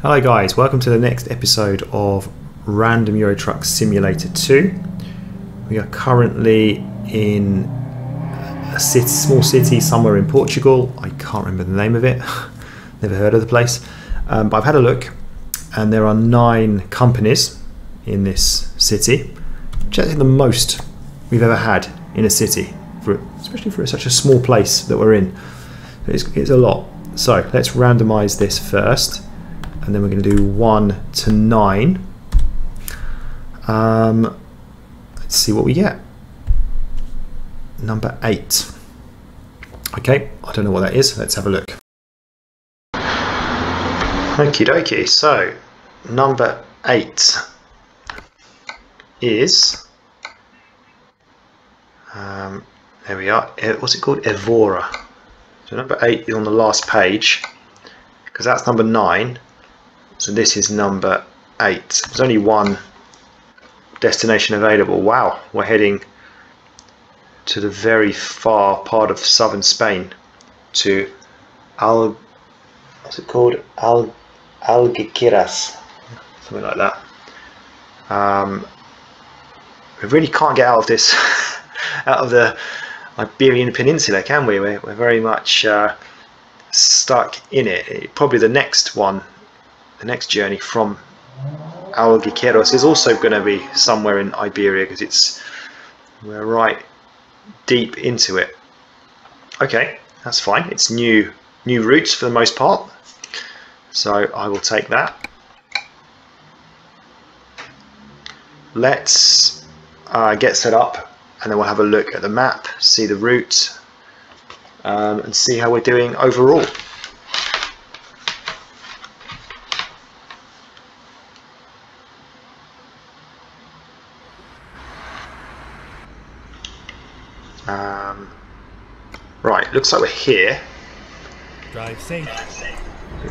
Hello guys, welcome to the next episode of Random Euro Truck Simulator 2. We are currently in a city, small city somewhere in Portugal. I can't remember the name of it. Never heard of the place. Um, but I've had a look and there are nine companies in this city. Which is the most we've ever had in a city, for, especially for such a small place that we're in. It's, it's a lot. So let's randomize this first and then we're going to do 1 to 9. Um, let's see what we get. Number 8. Okay, I don't know what that is. Let's have a look. Okie dokie, so number 8 is. Um, there we are. What's it called? Evora. So number 8 is on the last page because that's number 9 so this is number eight. There's only one destination available. Wow, we're heading to the very far part of southern Spain to Al what's it called? Al Algeciras, something like that. Um, we really can't get out of this, out of the Iberian Peninsula, can we? We're, we're very much uh, stuck in it. Probably the next one the next journey from Algeciras is also going to be somewhere in Iberia because it's we're right deep into it. Okay, that's fine. It's new new routes for the most part, so I will take that. Let's uh, get set up and then we'll have a look at the map, see the route, um, and see how we're doing overall. Right, looks like we're here. Drive safe.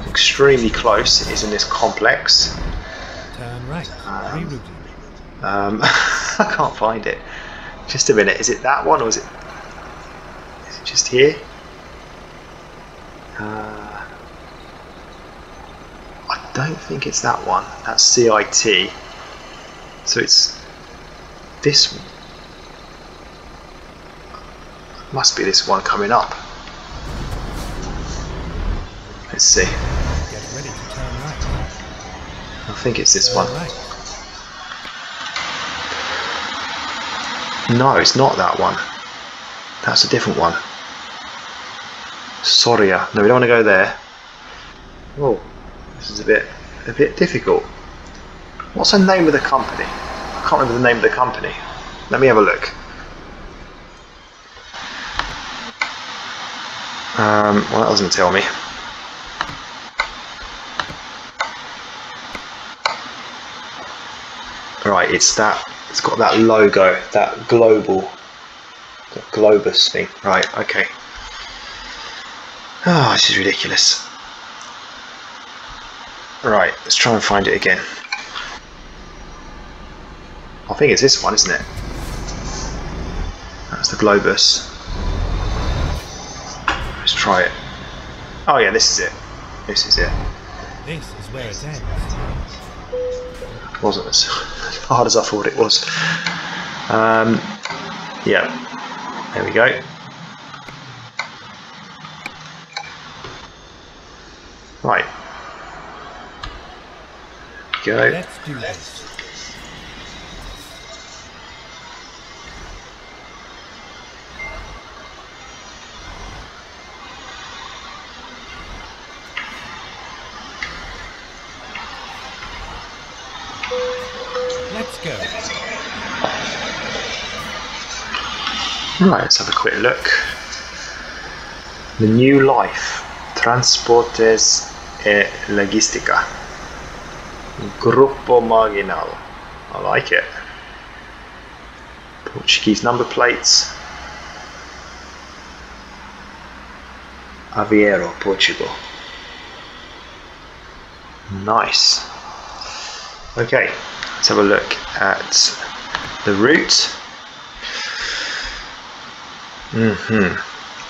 Extremely close. It is in this complex. Turn right. Um, Um, I can't find it. Just a minute. Is it that one or is it? Is it just here? Uh, I don't think it's that one. That's CIT. So it's this one. Must be this one coming up. Let's see. Get ready to turn right. I think it's this one. right. No, it's not that one. That's a different one. Soria. Uh, no, we don't want to go there. Oh, this is a bit a bit difficult. What's the name of the company? I can't remember the name of the company. Let me have a look. Um, well, that doesn't tell me. Right, it's that. It's got that logo, that global, that Globus thing. Right, okay. Oh, this is ridiculous. Right, let's try and find it again. I think it's this one, isn't it? That's the Globus. Try it. Oh yeah, this is it. This is it. This is where it ends. Wasn't as hard as I thought it was. Um, yeah, there we go. Right. Go. Let's do this. Right, let's have a quick look. The new life, Transportes e Logistica. Grupo Marginal. I like it. Portuguese number plates. Aveiro, Portugal. Nice. Okay, let's have a look at the route. Hmm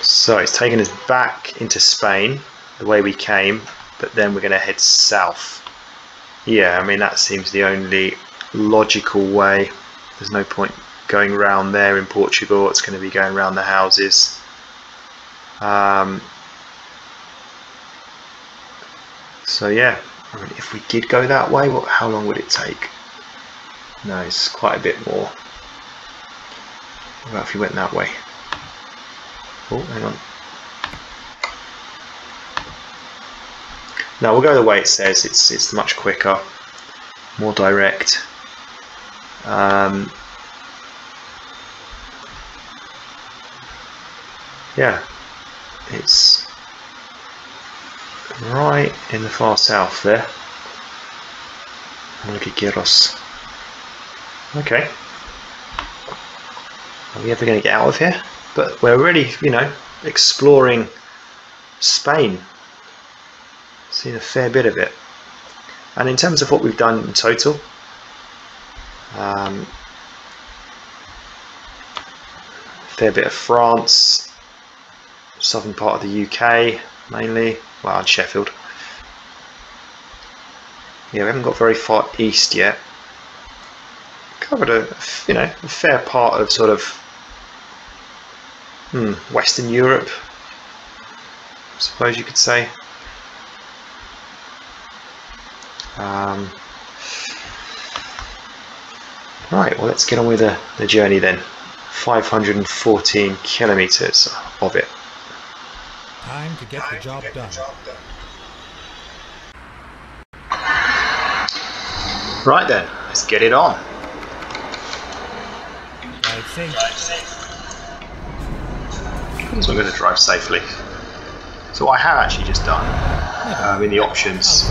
So it's taken us back into Spain the way we came, but then we're going to head south. Yeah, I mean that seems the only logical way. There's no point going around there in Portugal. It's going to be going around the houses. Um, so yeah, I mean, if we did go that way, what? How long would it take? No, it's quite a bit more. What if we went that way? Oh, hang on. No, we'll go the way it says. It's it's much quicker, more direct. Um, yeah, it's right in the far south there. Algeciras. Okay. Are we ever going to get out of here? But we're really, you know, exploring Spain. Seen a fair bit of it. And in terms of what we've done in total, um, fair bit of France, southern part of the UK mainly, well, and Sheffield. Yeah, we haven't got very far east yet. Covered a, you know, a fair part of sort of hmm, Western Europe, I suppose you could say. Um, right, well, let's get on with the, the journey then. 514 kilometers of it. Time to get the job done. Right then, let's get it on. Safe. So I'm going to drive safely. So what I have actually just done um, in the options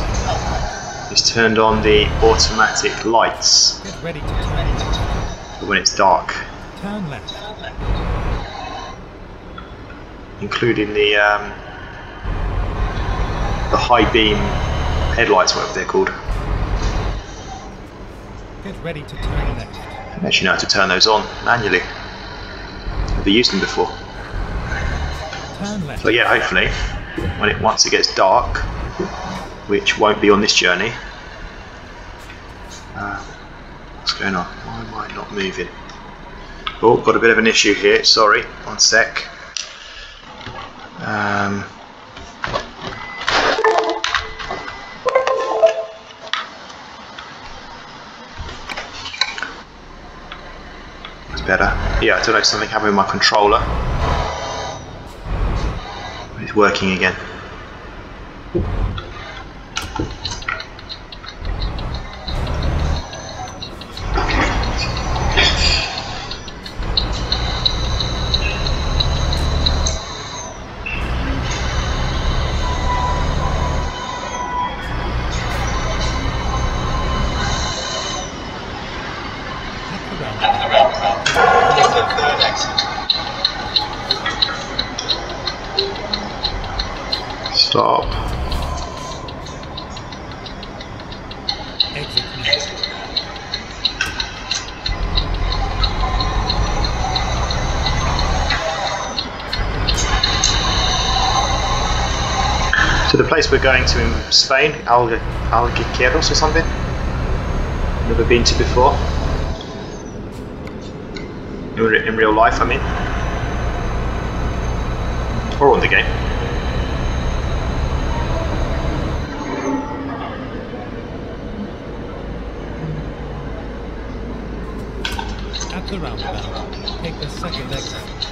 is turned on the automatic lights Get ready to turn left. when it's dark, Turn left. including the um, the high beam headlights, whatever they're called. Get ready to turn left. I actually know how to turn those on manually. have Never used them before. So yeah, hopefully, when it once it gets dark, which won't be on this journey. Uh, what's going on? Why am I not moving? Oh, got a bit of an issue here. Sorry, one sec. Um, better. Yeah, I don't know something happened with my controller. It's working again. We're going to Spain, Alge- Algeciras or something. Never been to before. In, in real life, I mean. Or on the game. At the roundabout. Take the second exit.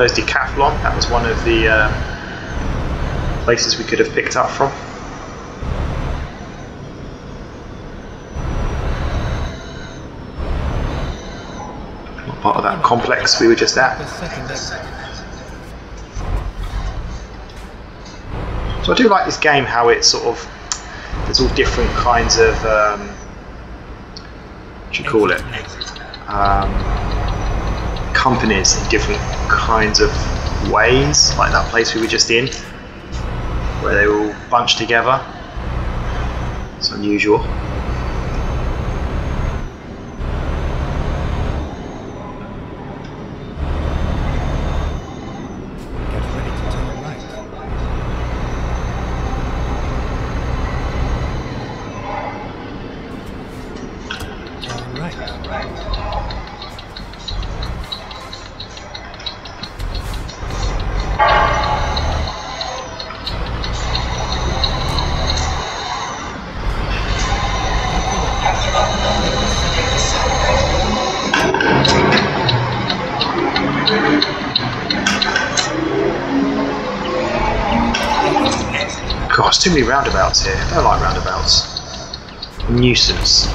There's Decathlon. That was one of the uh, places we could have picked up from. Not part of that complex we were just at. So I do like this game how it sort of there's all different kinds of um, what do you call it? Um, companies in different kinds of ways, like that place we were just in, where they all bunched together. It's unusual. Too many roundabouts here. I don't like roundabouts. Nuisance.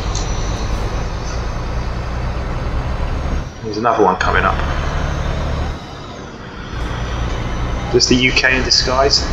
There's another one coming up. Is this the UK in disguise?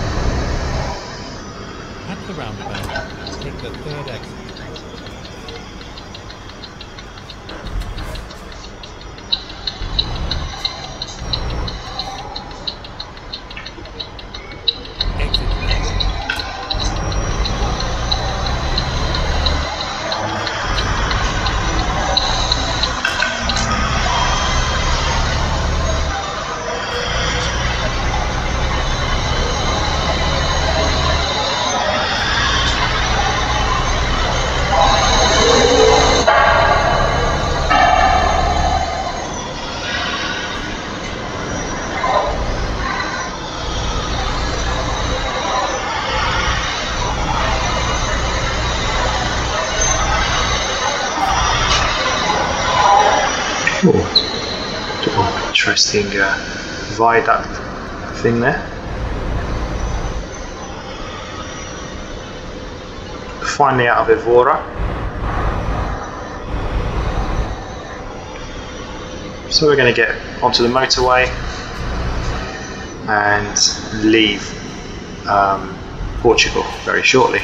Interesting uh, viaduct thing there. Finally out of Evora. So we're going to get onto the motorway and leave um, Portugal very shortly.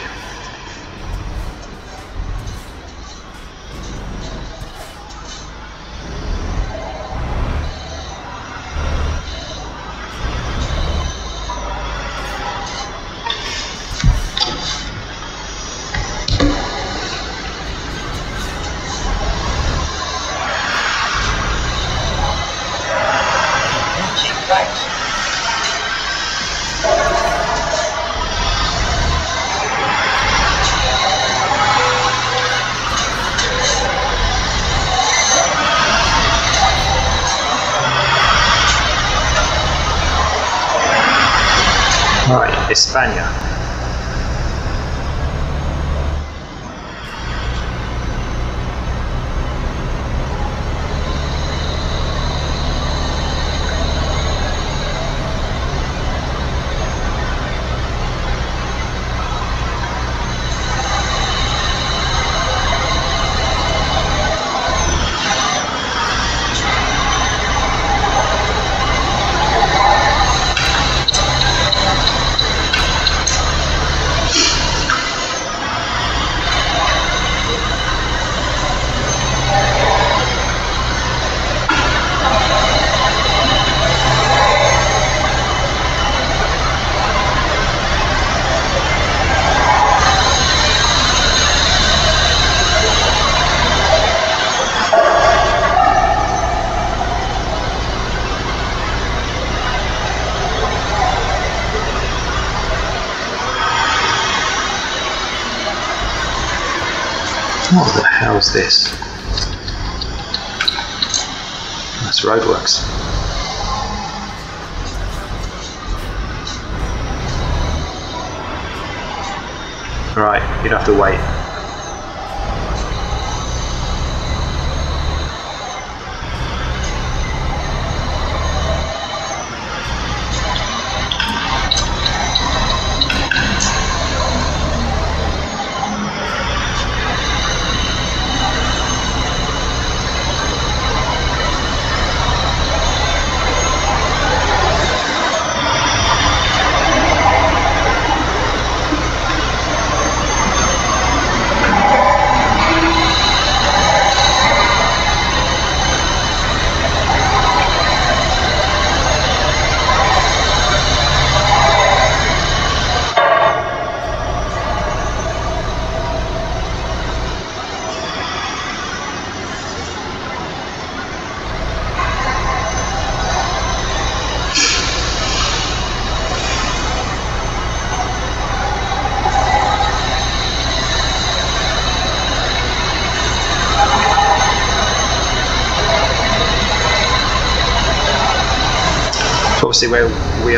España. Roadworks. Right, you'd have to wait.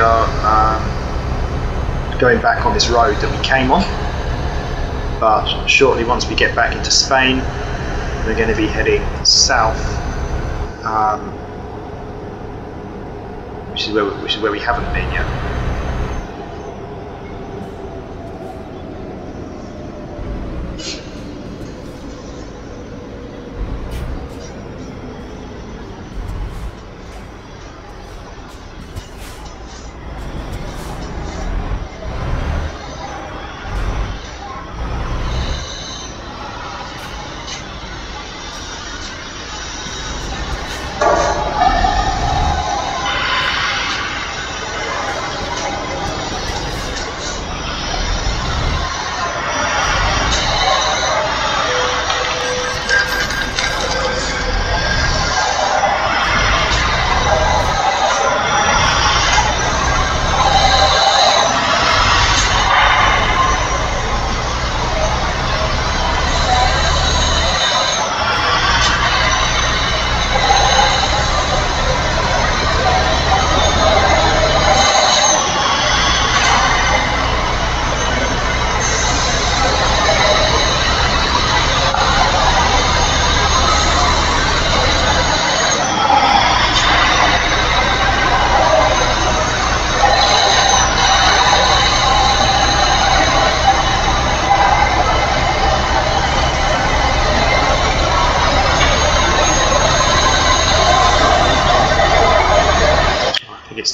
Are um, going back on this road that we came on. But shortly, once we get back into Spain, we're going to be heading south, um, which is where we, which is where we haven't been yet.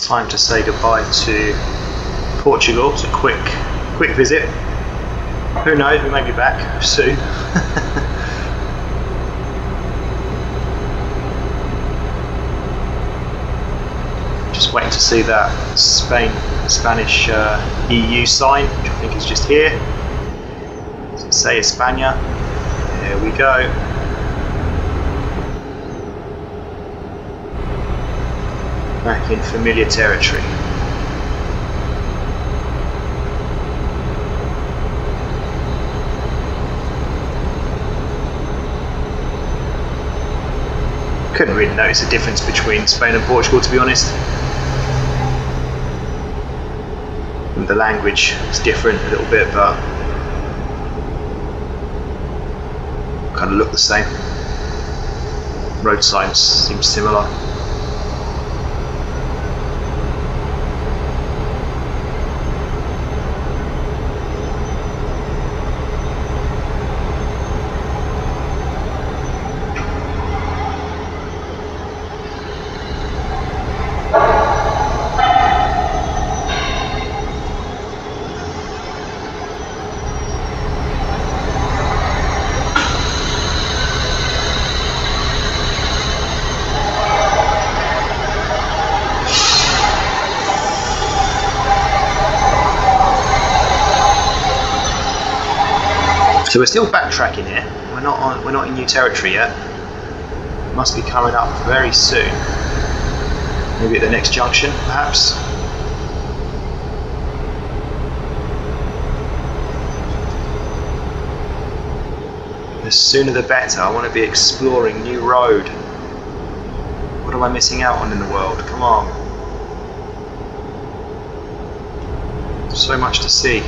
Time to say goodbye to Portugal. It's a quick, quick visit. Who knows? We may be back soon. just waiting to see that Spain, Spanish uh, EU sign, which I think is just here. Say España? There we go. Back in familiar territory. Couldn't really notice the difference between Spain and Portugal to be honest. And the language is different a little bit but kind of look the same. Road signs seem similar. So we're still backtracking here. We're not on. We're not in new territory yet. Must be coming up very soon. Maybe at the next junction, perhaps. The sooner the better. I want to be exploring new road. What am I missing out on in the world? Come on. So much to see.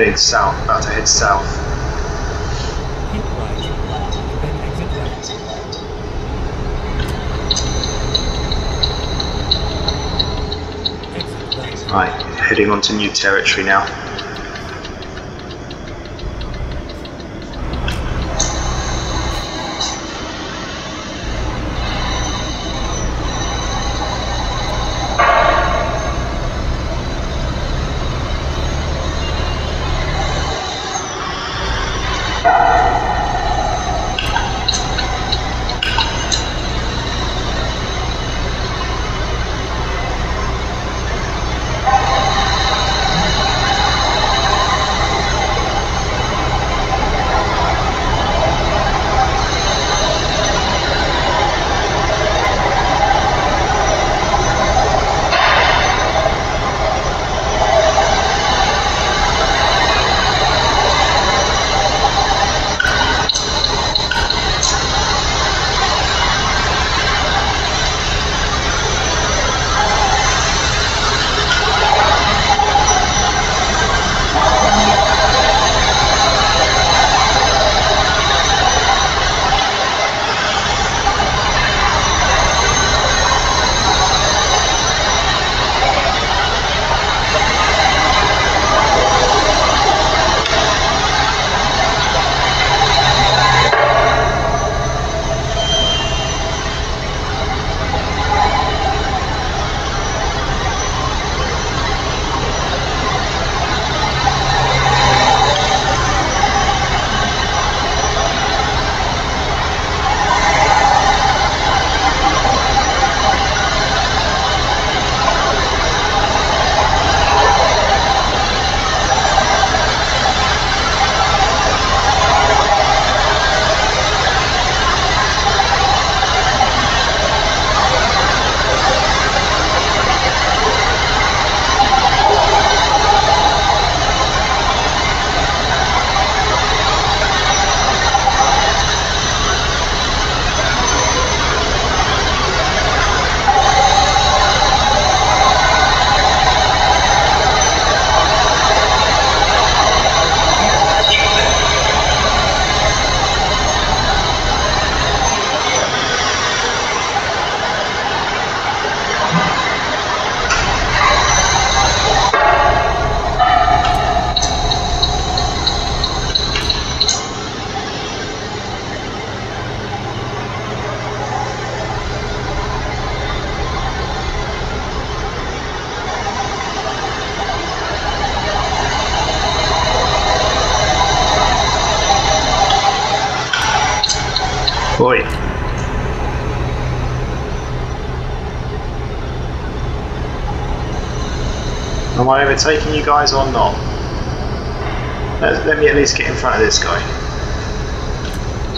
heading south, about to head south. Right, heading onto new territory now. Oi. Am I overtaking you guys or not? Let, let me at least get in front of this guy.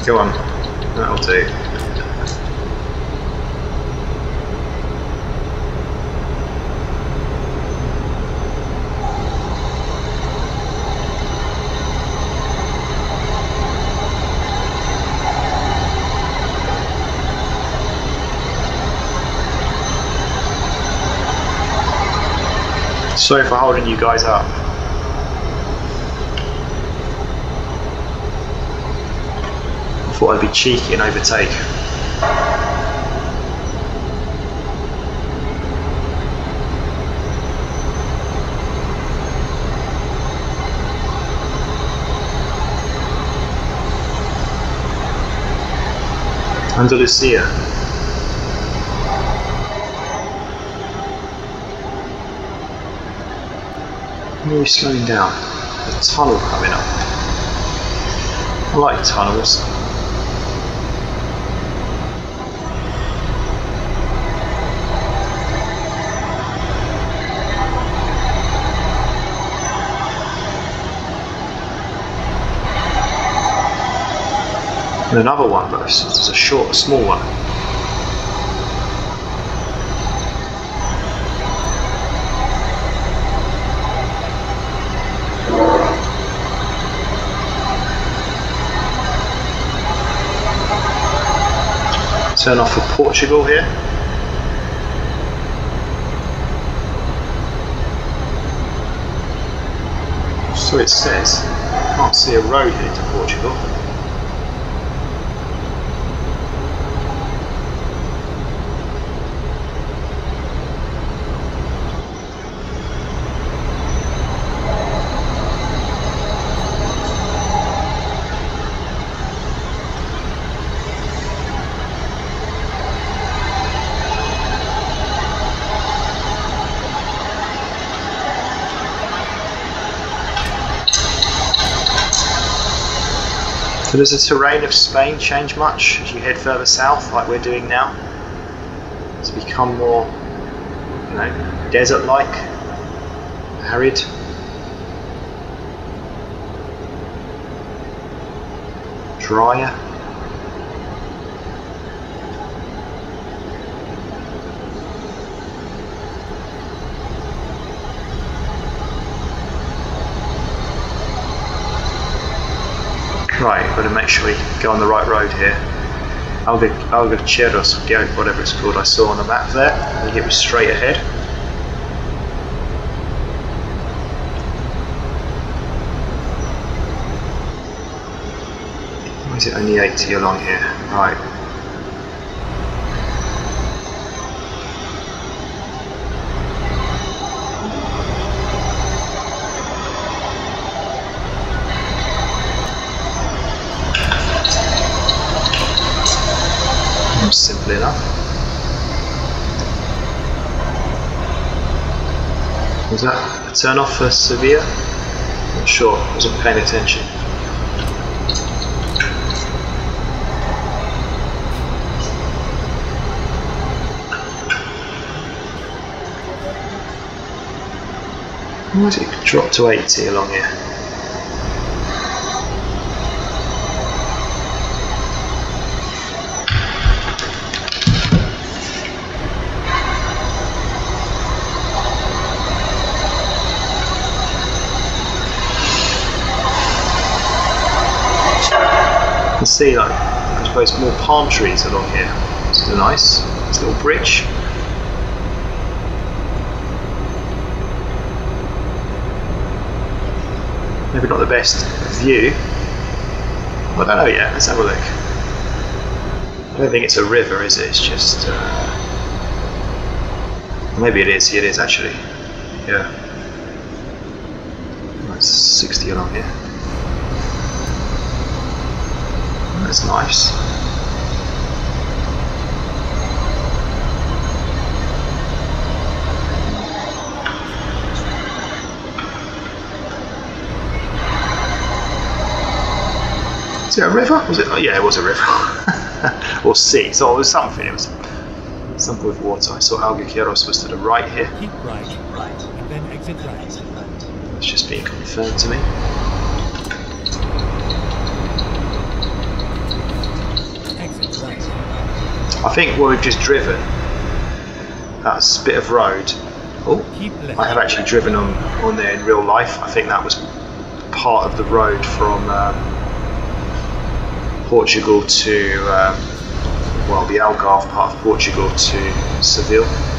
Go on. That'll do. Sorry for holding you guys up. I thought I'd be cheeky and overtake. Andalusia. Are slowing down? A tunnel coming up. I like tunnels. And another one, but it's a short, small one. Turn off for Portugal here. So it says. I Can't see a road heading to Portugal. Does the terrain of Spain change much as you head further south, like we're doing now? Does it become more, you know, desert-like, arid? Drier? Right, got to make sure we go on the right road here. Alga, Algacheros, whatever it's called, I saw on the map there. I think it was straight ahead. Why is it only 80 along here? Right. Was that a turn off for Sevilla? Not sure, wasn't paying attention. Why has it dropped to 80 along here? Like I suppose more palm trees along here. It's nice. This little bridge. maybe not the best view. I don't know yet, let's have a look. I don't think it's a river, is it? It's just. Uh... Maybe it is, it is actually. Yeah. That's 60 along here. Nice. Is it a river? Was it? Oh, yeah, it was a river. or sea. So it was something. It was something with water. I saw Algeciras was to the right here. Keep right, right, and then exit right. It's just being confirmed to me. Exit right. I think what we've just driven, that a bit of road. Oh, I have actually driven on, on there in real life. I think that was part of the road from um, Portugal to, um, well, the Algarve part of Portugal to Seville.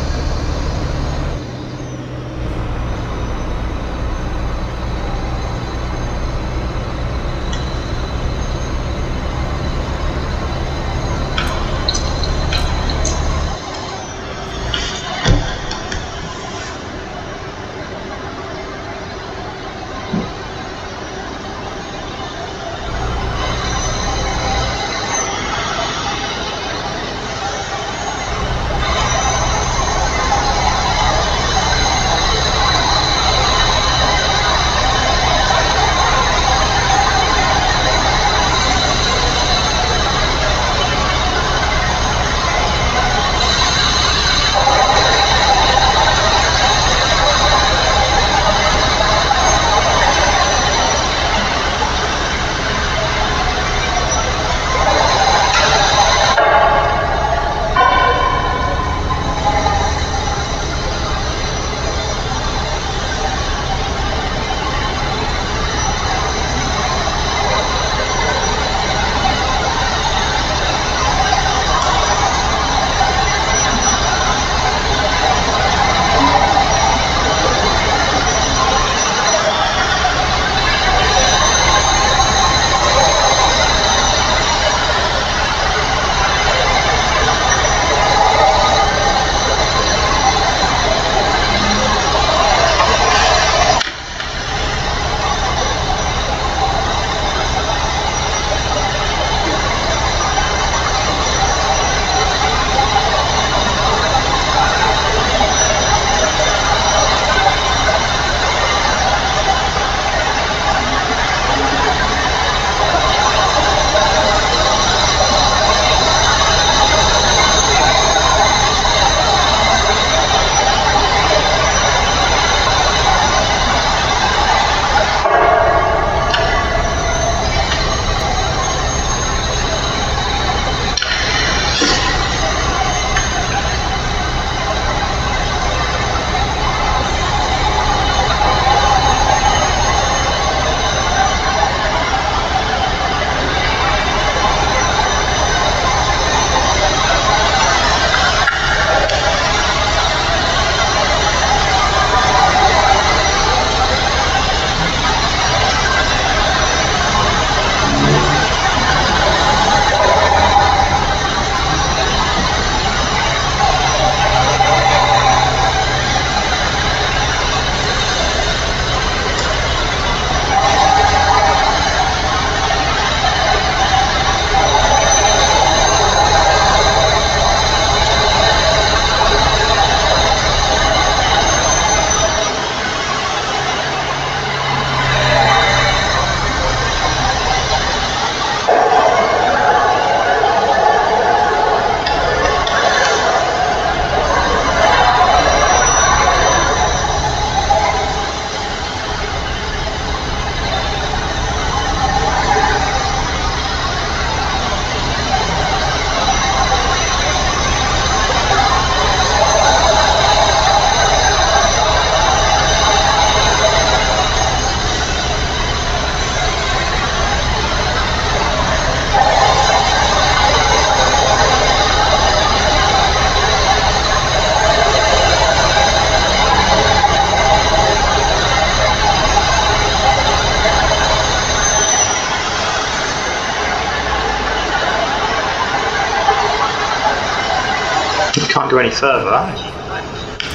Any further.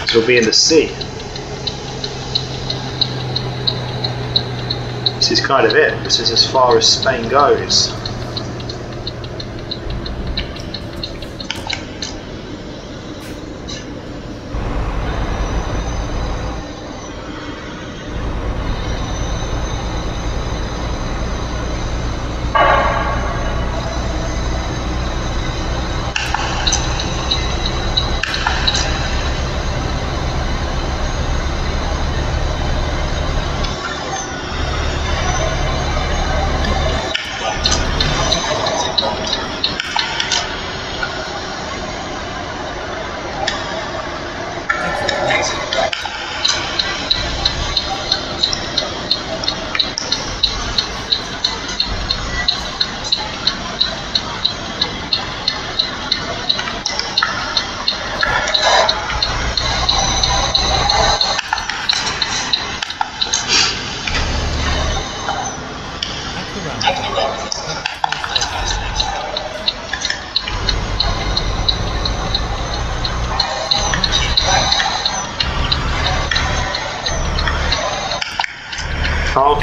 So we'll be in the sea. This is kind of it. This is as far as Spain goes.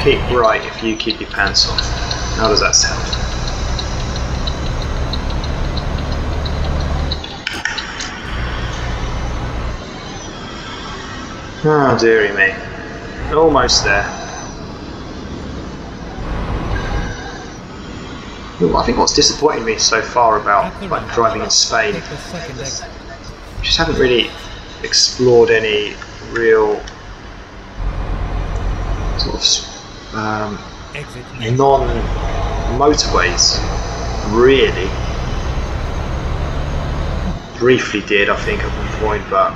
I'll right if you keep your pants on. How does that sound? Oh dearie me. Almost there. Ooh, I think what's disappointing me so far about like driving in Spain just haven't really explored any real sort of um, Exit left. Non motorways. Really? Briefly did I think at one point but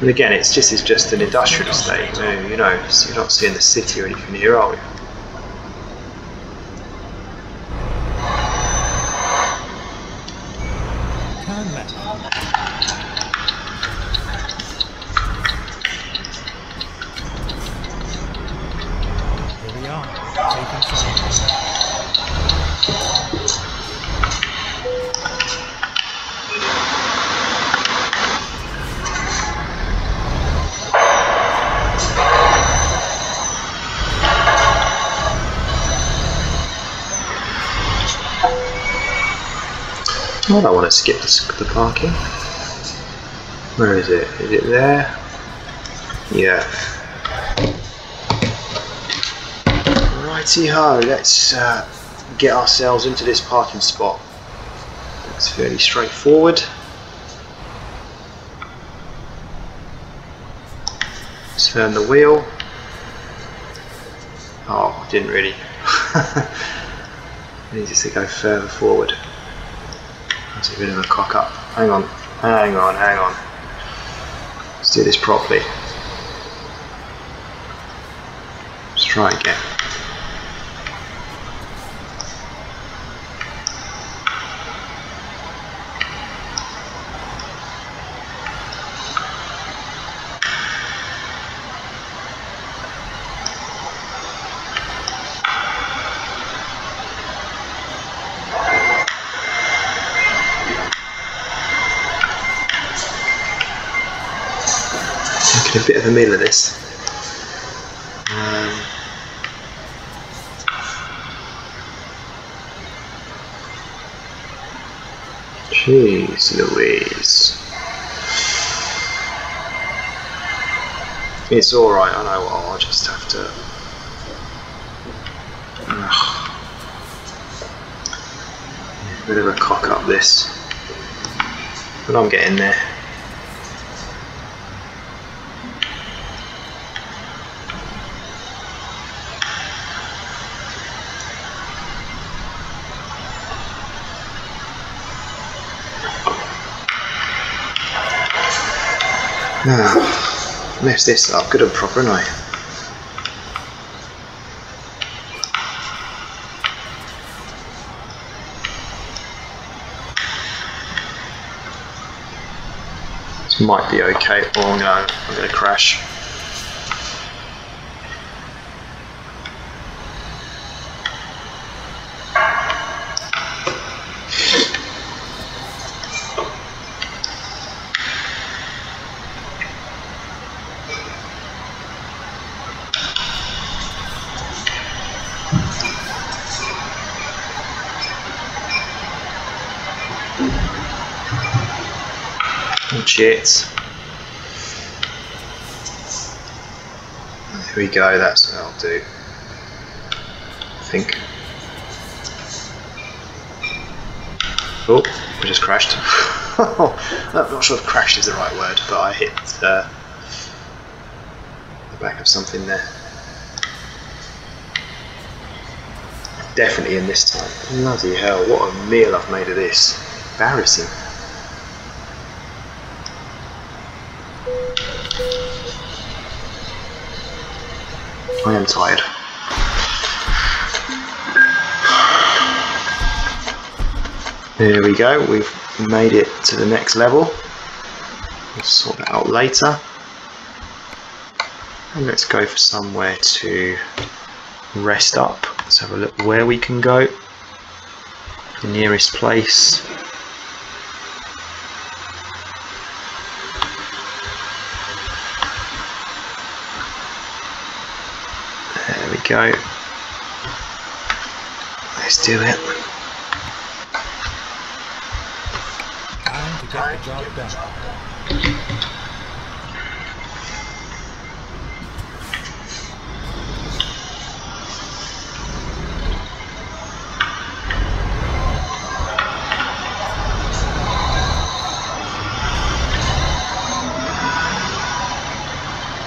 and again it's just it's just an industrial estate you know, you know so you're not seeing the city or anything here are we skip the, the parking. Where is it? Is it there? Yeah. Righty ho, let's uh, get ourselves into this parking spot. It's fairly straightforward. Turn the wheel. Oh, didn't really. Needs to go further forward. A bit of a cock up. Hang on, hang on, hang on. Let's do this properly. Let's try again. A bit of a meal of this. Um, Louise. It's alright, I know what I'll just have to. Ugh. Bit of a cock up this. But I'm getting there. Ah, messed this up good and proper, haven't I? This might be okay. Oh no, I'm going to crash. Legit. There we go, that's what I'll do. I think. Oh, I just crashed. I'm not sure if crashed is the right word, but I hit uh, the back of something there. Definitely in this time. Bloody hell, what a meal I've made of this. Embarrassing. Tired. There we go, we've made it to the next level. We'll sort that out later. And let's go for somewhere to rest up. Let's have a look where we can go. The nearest place. There we go. Let's do it.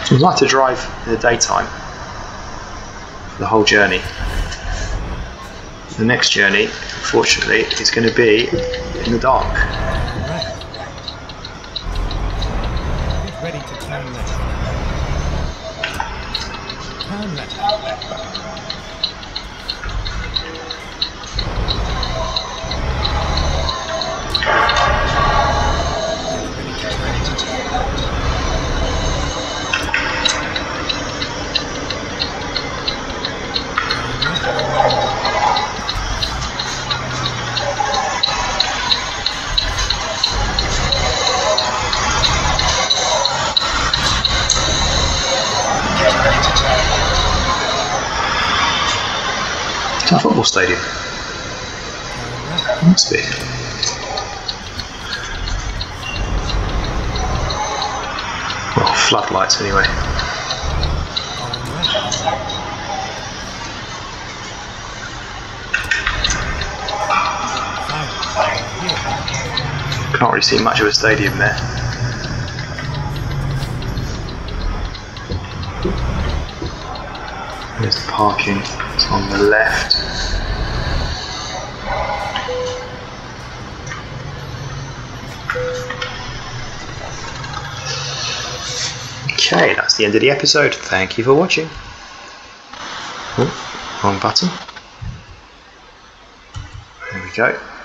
I'd like to drive in the daytime the whole journey. The next journey, unfortunately, is going to be in the dark. Stadium. Must be. Well, floodlights anyway. Can't really see much of a stadium there. There's the parking. It's on the left. Okay, that's the end of the episode. Thank you for watching. Oh, wrong button. There we go.